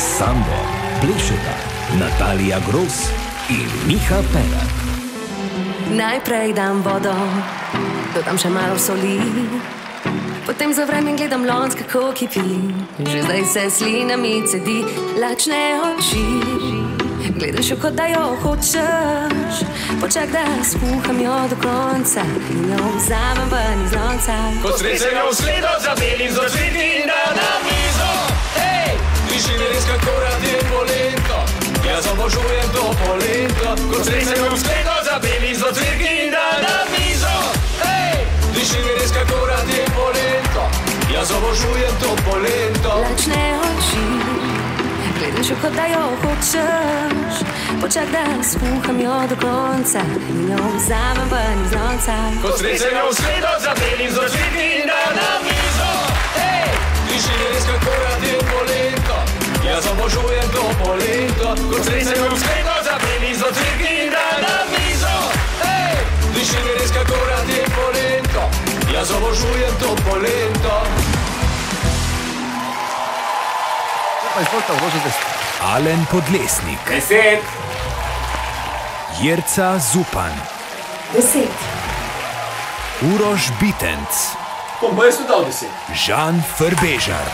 Sando, Plešeta, Natalija Gros in Miha Pera. Najprej dam vodo, dodam še malo soli. Potem zavrem in gledam lonc, kako kipi. Že zdaj se slina mi cedi, lačne oči. Gledaš jo, kot da jo hočeš, počak da skuham jo do konca in jo vzamem ven iz lonca. Ko stresemo v sledo, zapelim za cveti Hej, viši mi res kako rad je polento, jaz obožujem to polento. Ko stresemo v sledo, zapelim za cveti in da na mizo. Hej, viši mi res kako rad je polento, jaz obožujem to polento. Lačne oči, gledaš jo, kot da jo hočeš, počak da skuham jo do konca in jo vzamem ven iz lonca. Ko stresemo v sledo, zapelim za cveti in da na mizo. To polento. Ko stresemo v sledo, zapelim za cveti in da na mizo. Hej, viši mi res kako rad je polento, jaz obožujem to polento. Izvolite, vložite. Alen Podlesnik, Deset. Jerca Zupan, Deset. Uroš Bitenc, Bom jaz tudi dal deset. Žan Frbežar,